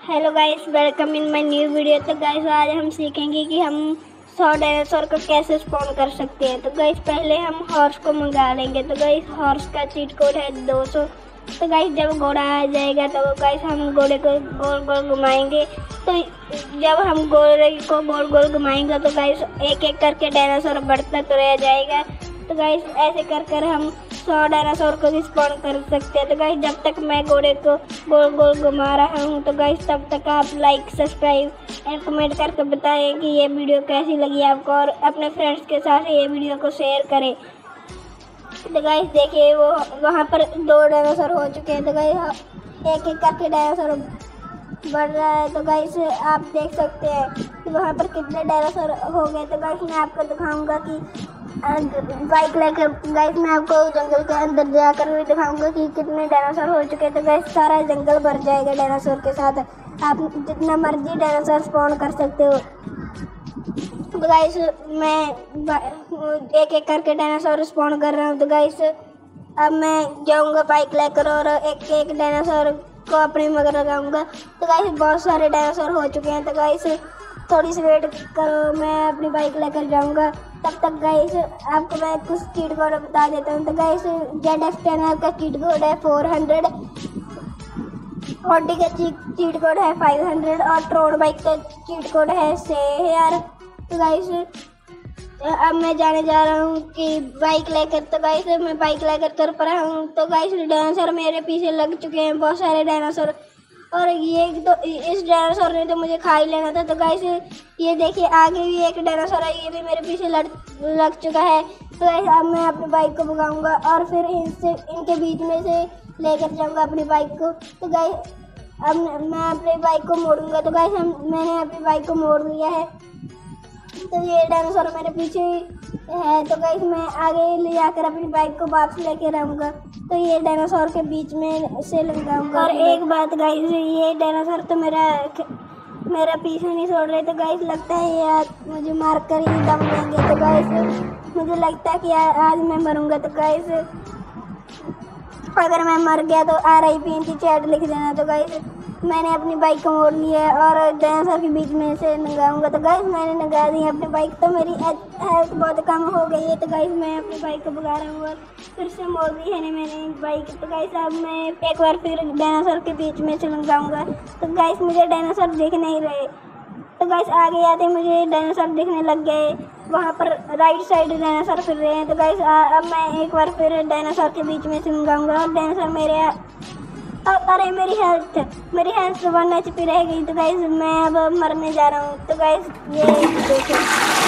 Hello guys welcome in my new video तो guys आज हम सीखेंगे कि हम सौ डायनासोर को कैसे स्पॉन कर सकते हैं। तो गाइस पहले हम हॉर्स को मंगा लेंगे। तो गाइस हॉर्स का चीट कोड है 200 तो गाइस जब घोड़ा आ जाएगा तो गाइस हम घोड़े को गोल गोल घुमाएँगे। तो जब हम घोड़े को गोल गोल घुमाएँगे तो गाइस एक एक करके डायनासोर बढ़ता तो रह जाएगा। तो गाइस ऐसे कर कर हम सौ डायनासोर को भी स्पॉन कर सकते हैं। तो गाइस जब तक मैं घोड़े को गोल गोल घुमा रहा हूँ तो गाइस तब तक आप लाइक सब्सक्राइब एंड कमेंट करके बताएँ कि ये वीडियो कैसी लगी आपको और अपने फ्रेंड्स के साथ ये वीडियो को शेयर करें। तो गाइस देखिए, वो वहाँ पर दो डायनासोर हो चुके हैं। तो गाइस एक एक करके डायनासोर बढ़ रहा है। तो गाइस आप देख सकते हैं कि वहाँ पर कितने डायनासोर हो गए। तो गाइस मैं आपको दिखाऊँगा कि बाइक लेकर गाइस मैं आपको जंगल के अंदर जाकर भी दिखाऊँगा कि कितने डायनासोर हो चुके तो गाइस सारा जंगल भर जाएगा डायनासोर के साथ। आप जितना मर्ज़ी डायनासोर स्पॉन कर सकते हो। तो गाइस मैं एक एक करके डायनासोर स्पॉन कर रहा हूँ। तो गाइस अब मैं जाऊँगा बाइक लेकर और एक एक डायनासोर को अपने मगर लगाऊँगा। तो गाइस बहुत सारे डायनासोर हो चुके हैं। तो गाइस थोड़ी सी वेट करो, मैं अपनी बाइक लेकर जाऊँगा। तब तक गाइस आपको मैं कुछ चीट कोड बता देता हूँ। तो गाइस जेड एक्स चैनल का चीट कोड है फोर हंड्रेड ऑडी का चीट कोड है फाइव हंड्रेड और ट्रोड बाइक का चीट कोड है से यार तो गाइस अब मैं जाने जा रहा हूँ कि बाइक लेकर तो गाइस मैं बाइक लेकर कर पा हूँ। तो गाइस डायनासोर मेरे पीछे लग चुके हैं, बहुत सारे डायनासोर और ये तो इस डायनासोर ने तो मुझे खा ही लेना था। तो गाइस ये देखिए, आगे भी एक डायनासोर है, ये भी मेरे पीछे लड़ लग चुका है। तो अब मैं अपनी बाइक को भगाऊँगा और फिर इनसे इनके बीच में से लेकर जाऊँगा अपनी बाइक को। तो गाइस अब मैं अपनी बाइक को मोड़ूँगा। तो गाइस हम मैंने अपनी बाइक को मोड़ लिया है। तो ये डायनासोर मेरे पीछे है तो गाइस मैं आगे ले जाकर अपनी बाइक को वापस लेके रहूँगा। तो ये डायनासोर के बीच में से लगाऊँगा और एक बात गाइस ये डायनासोर तो मेरा मेरा पीछे नहीं छोड़ रहे तो गाइस लगता है यार मुझे मार कर ही दम लेंगे तो गाइस मुझे लगता है कि आज मैं मरूँगा। तो गाइस अगर मैं मर गया तो आर आई पी इनकी चैट लिख देना। तो गाइस मैंने अपनी बाइक को मोड़ लिया है और डायनासोर के बीच में से नंगाऊँगा। तो गाइस मैंने नंगा दी है अपनी बाइक। तो मेरी हेल्थ बहुत कम हो गई है। तो गाइस मैं अपनी बाइक को भगा रहा हूँ और फिर से मोड़ दी है मैंने बाइक। तो गाइस अब मैं एक बार फिर डायनासोर के बीच में से नंगाऊँगा। तो गाइस मुझे डायनासोर दिख नहीं रहे। तो गाइस आगे आते मुझे डायनासोर दिखने लग गए। वहाँ पर राइट साइड डायनासोर फिर रहे हैं। तो गाइस अब मैं एक बार फिर डायनासोर के बीच में से नंगाऊँगा और डायनासोर मेरे अरे, मेरी हेल्थ मेरी हेल्थ वन एच पी रह गई तो गाइज़ मैं अब मरने जा रहा हूँ। तो गाइज़ ये देखो।